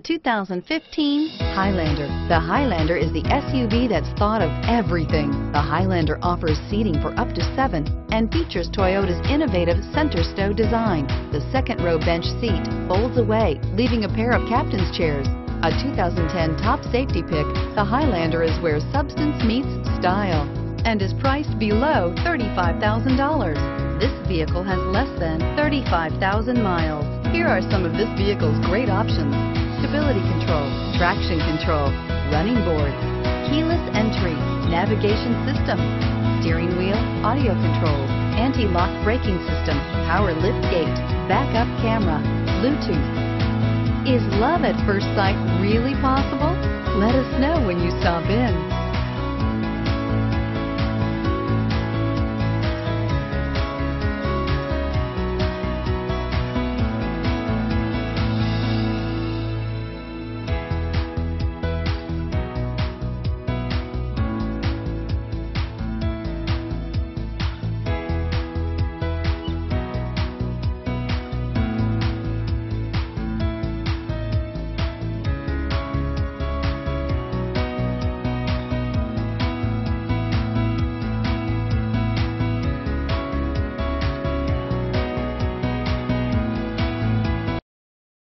The 2015 Highlander. The Highlander is the SUV that's thought of everything. The Highlander offers seating for up to seven and features Toyota's innovative center stow design. The second row bench seat folds away, leaving a pair of captain's chairs. A 2010 top safety pick, the Highlander is where substance meets style and is priced below $35,000. This vehicle has less than 35,000 miles. Here are some of this vehicle's great options stability control, traction control, running boards, keyless entry, navigation system, steering wheel, audio controls, anti-lock braking system, power lift gate, backup camera, Bluetooth. Is love at first sight really possible? Let us know when you stop in.